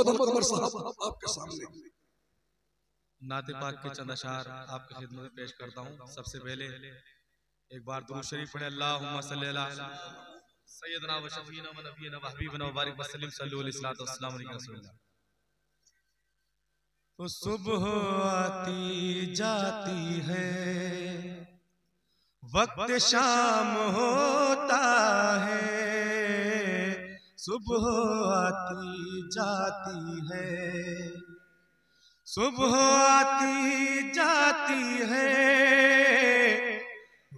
आपके सामने नाते पाक के चंद अशार आपकी खिदमत में पेश करता हूँ सबसे पहले एक बार दुरूद शरीफ पढ़े अल्लाहुम्मा सल्ली अला सैयदना व शफीना व नबीना व हबीबना सल्लल्लाहु अलैहि तो सुबह आती जाती है वक्त शाम होता है सुबह आती जाती है। सुबह आती जाती है।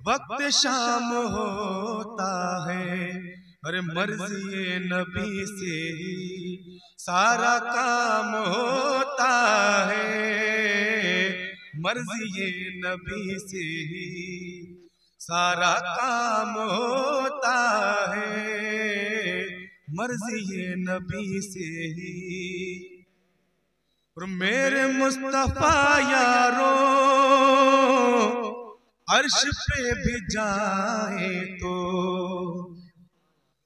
वक्त शाम होता है। अरे मर्ज़ी नबी से ही सारा काम होता है। मर्ज़ी नबी से ही सारा काम होता है। मर्ज़ी नबी से ही। और मेरे मुस्तफ़ा यारो अर्श पे भी जाए तो।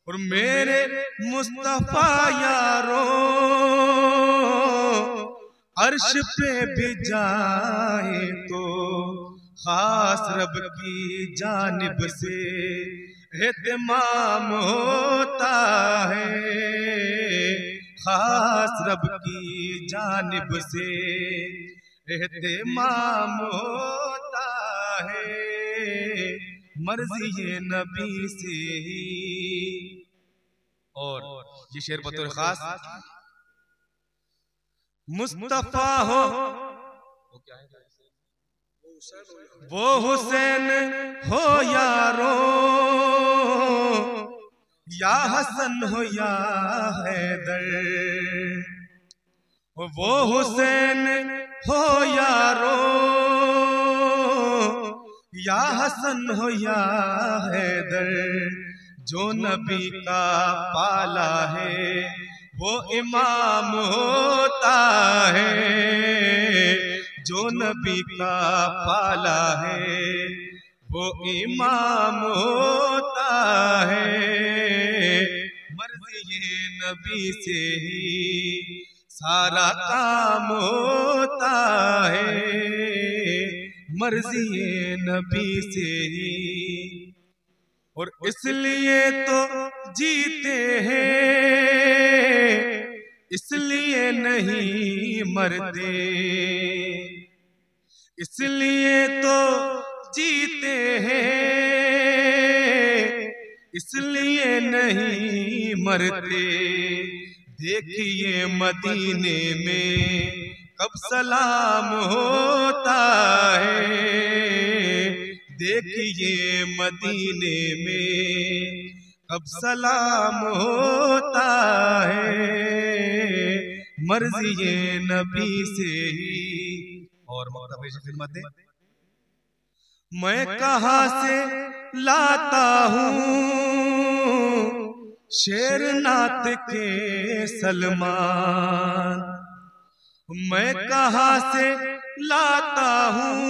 और मेरे मुस्तफ़ा यारो अर्श पे भी जाए तो। खास रब की जानिब से। एहतमाम होता है। खास रब की जानब से एहतमाम होता है। मर्ज़ी नबी से ही। और ये शेर बतौर खास। मुस्तफ़ा हो। वो हुसैन हो यारो। या हसन हो या हैदर। वो हुसैन हो यारो, या हसन हो या हैदर। जो नबी का पाला है, वो इमाम होता है। जो नबी का पाला है वो इमाम होता है। मर्ज़ी नबी से ही सारा काम होता है। मर्ज़ी नबी से ही। और इसलिए तो जीते हैं। इसलिए नहीं मरते। इसलिए तो जीते हैं, इसलिए नहीं मरते। देखिए मदीने में कब सलाम होता है। देखिए मदीने में कब सलाम होता है। मर्ज़ी नबी से ही और खिदमत मैं कहा से लाता हूँ? शेर नात के सलमान। मैं कहा से लाता हूँ?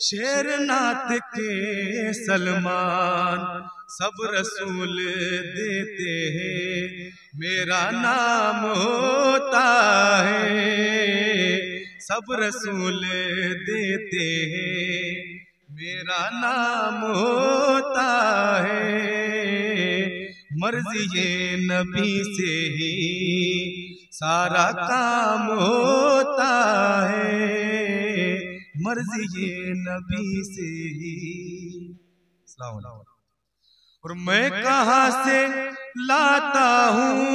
शेर नात के सलमान। सब रसूल देते हैं मेरा नाम होता है। सब रसूल देते हैं। मेरा नाम होता है। मर्ज़ी ये नबी से ही सारा काम होता है। मर्ज़ी ये नबी से ही। और मैं कहा से लाता हूँ?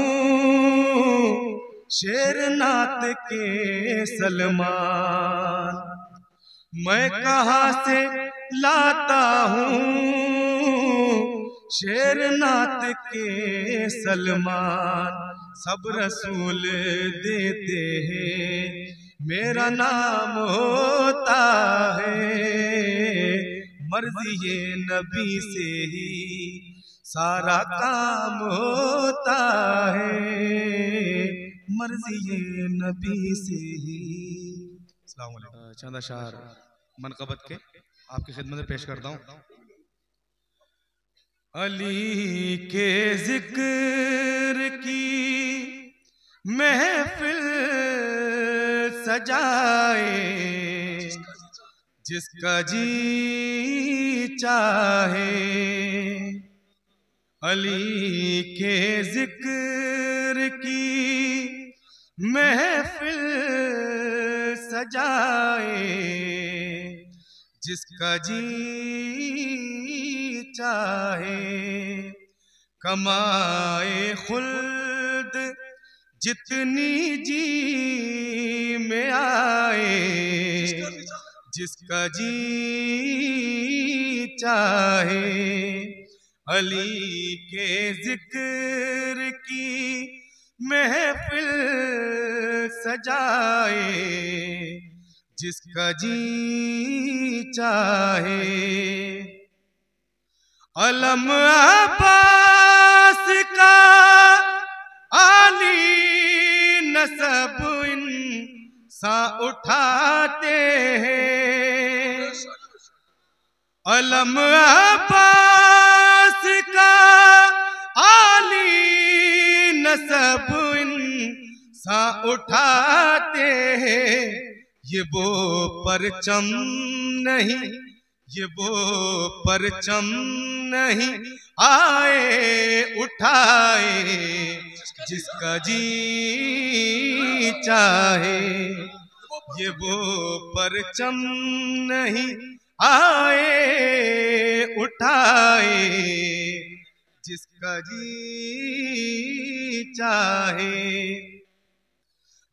शेर नात के सलमान। मैं कहा से लाता हूँ? शेर नात के सलमान सब रसूल देते हैं। मेरा नाम होता है, मर्ज़ी नबी से ही। सारा काम होता है। मर्ज़ी नबी से ही। चंदा शार मनकबत के आपकी खिदमत पेश करता हूँ। अली के ज़िक्र की महफिल सजाए, जिसका जी चाहे। अली के ज़िक्र की महफिल सजाए, जिसका जी चाहे। कमाए खुल्द जितनी जी में आए, जिसका जी चाहे। अली के ज़िक्र की महफिल सजाए, जिसका जी चाहे। अलम अब्बास का आली नसब सा उठाते हैं। अलम अब्बास नसब सा उठाते हैं। ये वो परचम नहीं, ये वो परचम नहीं। आए, उठाए, जिसका जी चाहे। ये वो परचम नहीं, आए, उठाए, जिसका जी चाहे।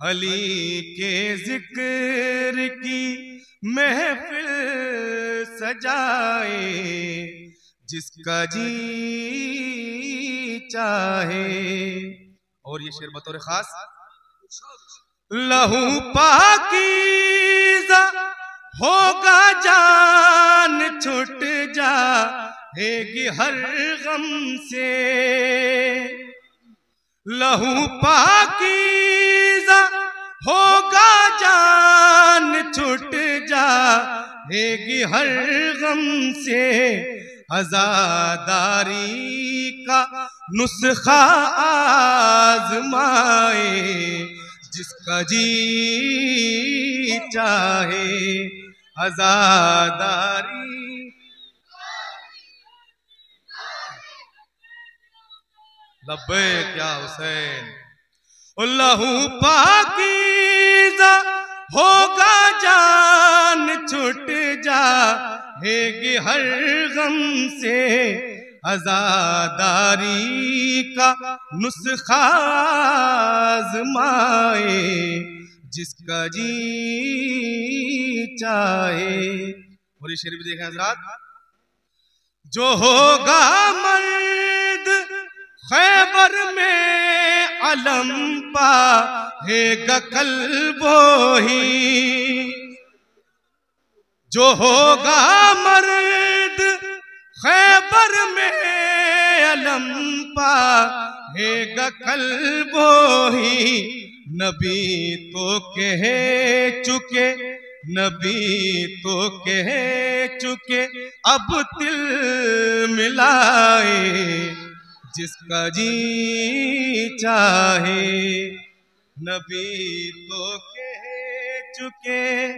अली के ज़िक्र की महफिल सजाए, जिसका जी चाहे। और ये शेर बतौर खास। लहू पाकीजा होगा जान छुट जाएगी हर गम से। लहू पाकीजा होगा जान छुट जाएगी हर गम से आजादारी का नुस्खा आजमाए, जिसका जी चाहे आजादारी लब्बे क्या हुसैन। लहू पाकीजा होगा जान छुट जाएगी हर गम से आजादारी का नुस्खा आजमाए, जिसका जी चाहे। और ये शेर भी देखें हजरात, जो होगा मर्द खैबर में अलम पाएगा कल वो ही। जो होगा मर्द खैबर में अलम पाएगा कल वो ही। नबी तो कह चुके, नबी तो कह चुके, अब तिल मिलाए। जिसका जी चाहे, नबी तो कह चुके।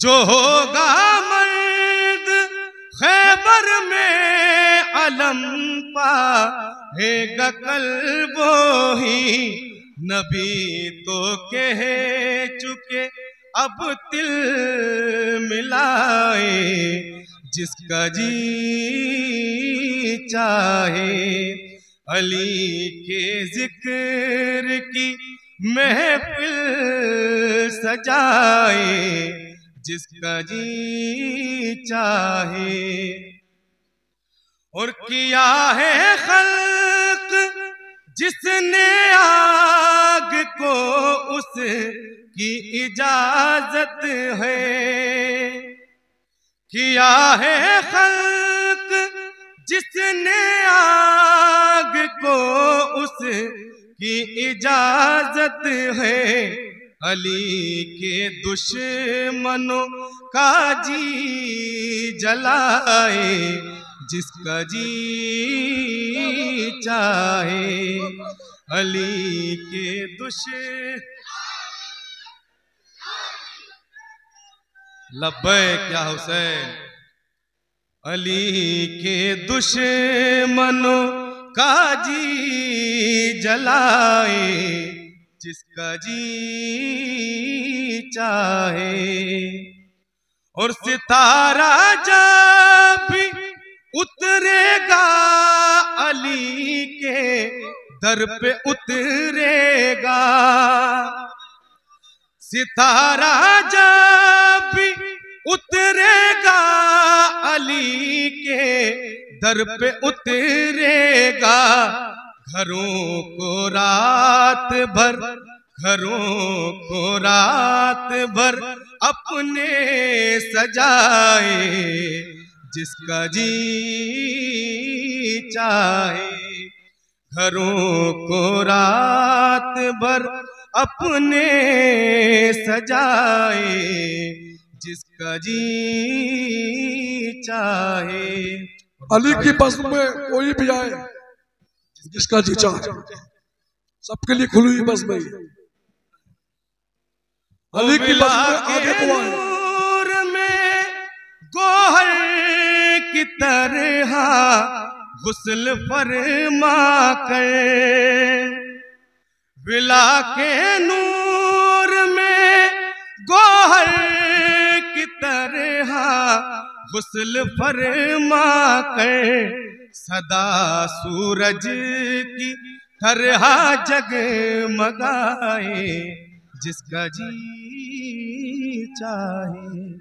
जो होगा मर्द खैबर में अलम पाएगा कल वो ही, नबी तो कह चुके। अब तिल मिलाए, जिसका जी चाहे। अली के ज़िक्र की महफिल सजाए, जिसका जी चाहे। और किया है खल्क जिसने आग को उस की इजाज़त है। किया है खल्क जिसने आग को उस की इजाज़त है। अली के दुश्मनों का जी जलाए, जिसका जी चाहे। अली के दुश लब्बे क्या हुसैन। अली के दुश्मनों का जी जलाए, जिसका जी चाहे। और सितारा जब उतरेगा, अली के दर पे उतरेगा। सितारा जब भी उतरेगा अली के दर पे उतरेगा, घरों को रात भर, घरों को रात भर अपने सजाए, जिसका जी चाहे, घरों को रात भर अपने सजाए जिसका जी चाहे। अली की बस में कोई भी आए जिसका जी चाहे। सबके लिए खुली हुई बस में। अली की बस में आगे को आए। में गोहर की तरह गुस्ल फरमा कर। विला के नूर में गोहर की तरह गुस्ल फरमा कर सदा सूरज की तरह जग मगाए जिसका जी चाहे।